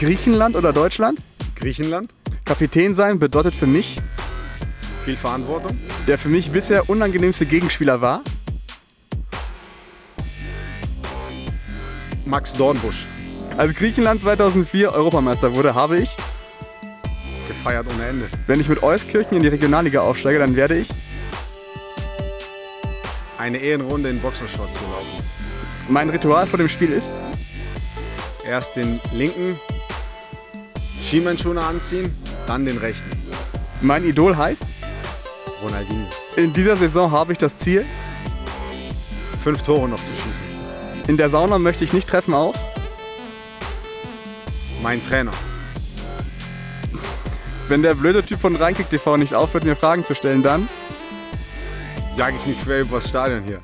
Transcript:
Griechenland oder Deutschland? Griechenland. Kapitän sein bedeutet für mich, Viel Verantwortung. der für mich bisher unangenehmste Gegenspieler war. Max Dornbusch. Als Griechenland 2004 Europameister wurde, habe ich, Gefeiert ohne Ende. wenn ich mit Euskirchen in die Regionalliga aufsteige, dann werde ich Eine Ehrenrunde in Boxershorts zu laufen. Mein Ritual vor dem Spiel ist, Erst den linken Schienbeinschoner anziehen, dann den rechten. mein Idol heißt, Ronaldinho. in dieser Saison habe ich das Ziel, Fünf Tore noch zu schießen. in der Sauna möchte ich nicht treffen auf, Mein Trainer. wenn der blöde Typ von Rheinkick TV nicht aufhört, mir Fragen zu stellen, dann Jage ich mich quer übers Stadion hier.